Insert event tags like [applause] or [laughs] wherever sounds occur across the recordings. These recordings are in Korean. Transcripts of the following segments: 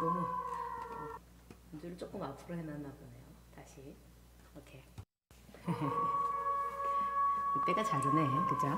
너무 어, 반주를 조금 앞으로 해놨나 보네요. 다시 이렇게 [laughs] 때가 자르네, 그죠?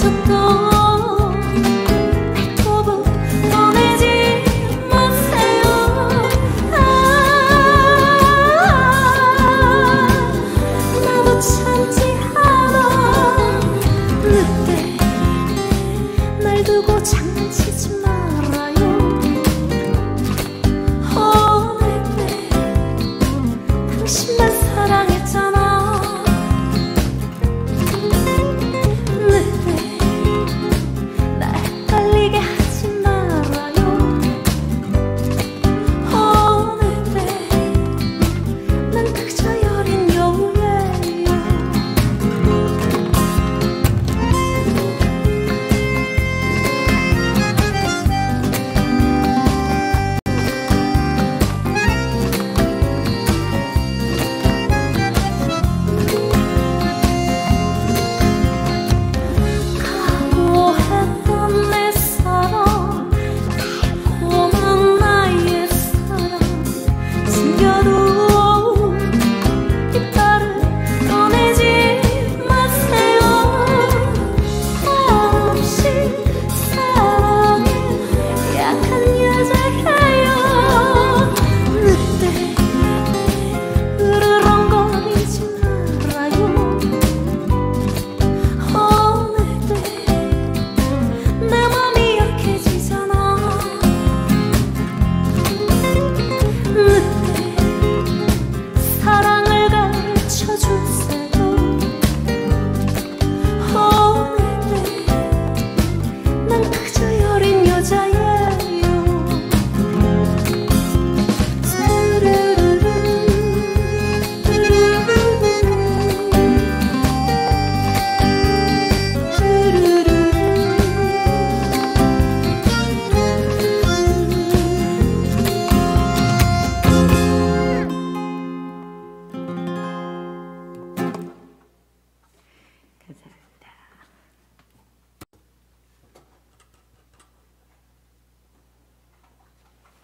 sắp tối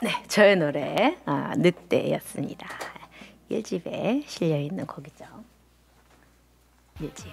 네, 저의 노래 아, 늑대였습니다. 예집에 실려 있는 곡이죠. 예집.